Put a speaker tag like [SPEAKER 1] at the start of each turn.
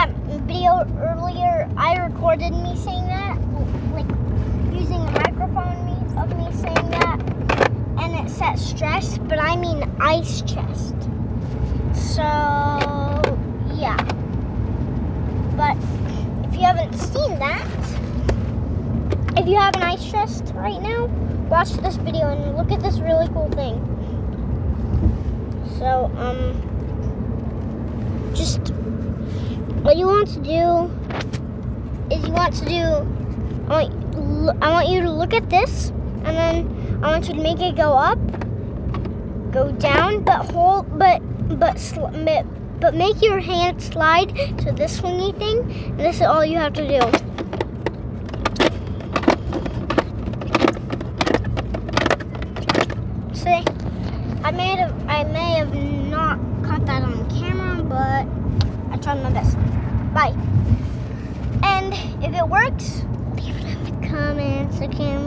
[SPEAKER 1] that video earlier, I recorded me saying that, like using a microphone of me saying that, and it said stress, but I mean ice chest. So, yeah. But if you haven't seen that, if you have an ice chest right now, watch this video and look at this really cool thing. So, um, what you want to do is you want to do. I want, I want you to look at this, and then I want you to make it go up, go down, but hold, but but but, make your hand slide to this swingy thing, and this is all you have to do. See, I may have I may have not caught that on Tried my best. Bye. And if it works, leave it in the comments. Again,